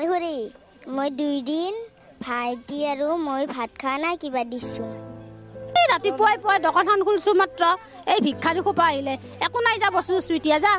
অই মই দুই দিন ভাইটি আৰু মই ভাত খোৱা নাই কিবা দিছোঁ। এই ৰাতিপুৱাই পুৱাই দোকানখন খুলিছোঁ মাত্ৰ। এই ভিক্ষাৰী খোপা আহিলে একো নাই যা বস্তু এতিয়া যা।